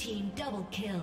Team double kill.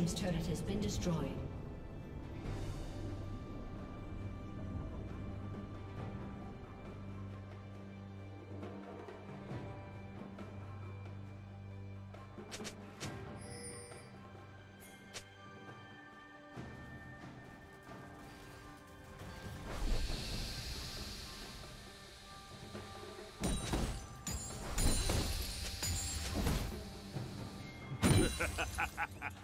Team's turret has been destroyed. Ha